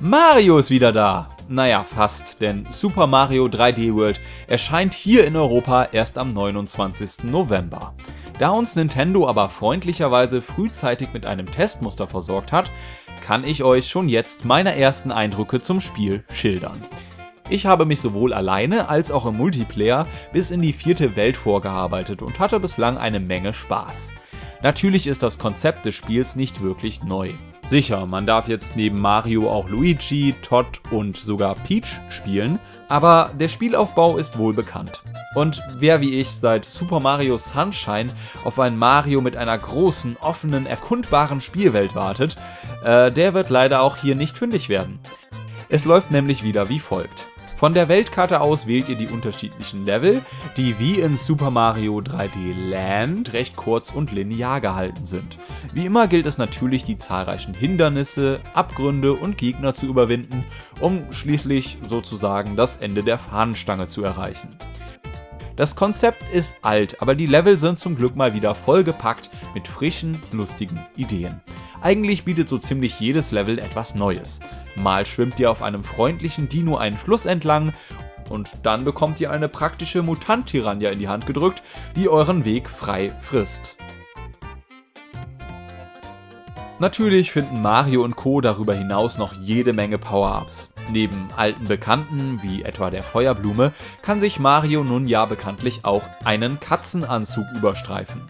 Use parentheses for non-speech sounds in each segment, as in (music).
Mario ist wieder da! Naja, fast, denn Super Mario 3D World erscheint hier in Europa erst am 29. November. Da uns Nintendo aber freundlicherweise frühzeitig mit einem Testmuster versorgt hat, kann ich euch schon jetzt meine ersten Eindrücke zum Spiel schildern. Ich habe mich sowohl alleine als auch im Multiplayer bis in die vierte Welt vorgearbeitet und hatte bislang eine Menge Spaß. Natürlich ist das Konzept des Spiels nicht wirklich neu. Sicher, man darf jetzt neben Mario auch Luigi, Todd und sogar Peach spielen, aber der Spielaufbau ist wohl bekannt. Und wer wie ich seit Super Mario Sunshine auf ein Mario mit einer großen, offenen, erkundbaren Spielwelt wartet, äh, der wird leider auch hier nicht fündig werden. Es läuft nämlich wieder wie folgt. Von der Weltkarte aus wählt ihr die unterschiedlichen Level, die wie in Super Mario 3D Land recht kurz und linear gehalten sind. Wie immer gilt es natürlich, die zahlreichen Hindernisse, Abgründe und Gegner zu überwinden, um schließlich sozusagen das Ende der Fahnenstange zu erreichen. Das Konzept ist alt, aber die Level sind zum Glück mal wieder vollgepackt mit frischen, lustigen Ideen. Eigentlich bietet so ziemlich jedes Level etwas Neues. Mal schwimmt ihr auf einem freundlichen Dino einen Fluss entlang und dann bekommt ihr eine praktische Mutant-Piranha in die Hand gedrückt, die euren Weg frei frisst. Natürlich finden Mario und Co. darüber hinaus noch jede Menge Power-Ups. Neben alten Bekannten, wie etwa der Feuerblume, kann sich Mario nun ja bekanntlich auch einen Katzenanzug überstreifen.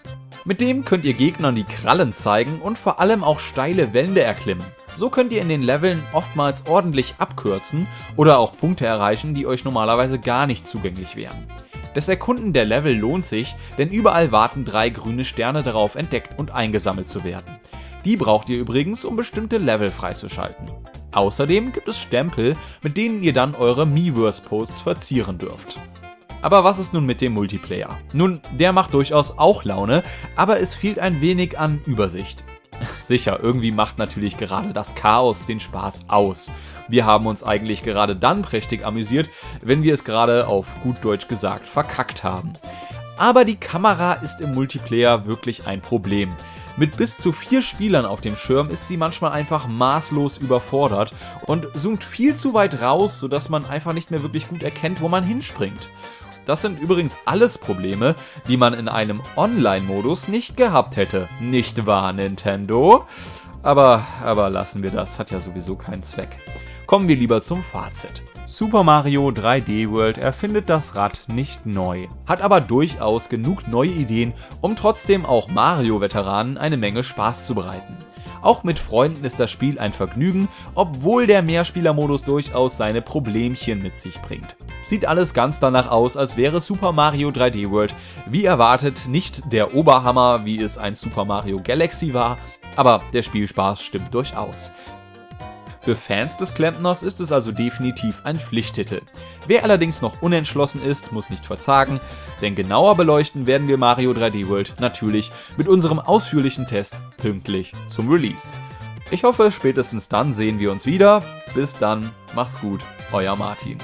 Mit dem könnt ihr Gegnern die Krallen zeigen und vor allem auch steile Wände erklimmen. So könnt ihr in den Leveln oftmals ordentlich abkürzen oder auch Punkte erreichen, die euch normalerweise gar nicht zugänglich wären. Das Erkunden der Level lohnt sich, denn überall warten drei grüne Sterne darauf, entdeckt und eingesammelt zu werden. Die braucht ihr übrigens, um bestimmte Level freizuschalten. Außerdem gibt es Stempel, mit denen ihr dann eure Miiverse-Posts verzieren dürft. Aber was ist nun mit dem Multiplayer? Nun, der macht durchaus auch Laune, aber es fehlt ein wenig an Übersicht. (laughs) Sicher, irgendwie macht natürlich gerade das Chaos den Spaß aus. Wir haben uns eigentlich gerade dann prächtig amüsiert, wenn wir es gerade auf gut Deutsch gesagt verkackt haben. Aber die Kamera ist im Multiplayer wirklich ein Problem. Mit bis zu vier Spielern auf dem Schirm ist sie manchmal einfach maßlos überfordert und zoomt viel zu weit raus, sodass man einfach nicht mehr wirklich gut erkennt, wo man hinspringt. Das sind übrigens alles Probleme, die man in einem Online-Modus nicht gehabt hätte. Nicht wahr, Nintendo? Aber, aber lassen wir das, hat ja sowieso keinen Zweck. Kommen wir lieber zum Fazit. Super Mario 3D World erfindet das Rad nicht neu, hat aber durchaus genug neue Ideen, um trotzdem auch Mario-Veteranen eine Menge Spaß zu bereiten. Auch mit Freunden ist das Spiel ein Vergnügen, obwohl der Mehrspielermodus durchaus seine Problemchen mit sich bringt. Sieht alles ganz danach aus, als wäre Super Mario 3D World wie erwartet nicht der Oberhammer, wie es ein Super Mario Galaxy war, aber der Spielspaß stimmt durchaus. Für Fans des Klempners ist es also definitiv ein Pflichttitel. Wer allerdings noch unentschlossen ist, muss nicht verzagen, denn genauer beleuchten werden wir Mario 3D World natürlich mit unserem ausführlichen Test pünktlich zum Release. Ich hoffe, spätestens dann sehen wir uns wieder. Bis dann, macht's gut, euer Martin.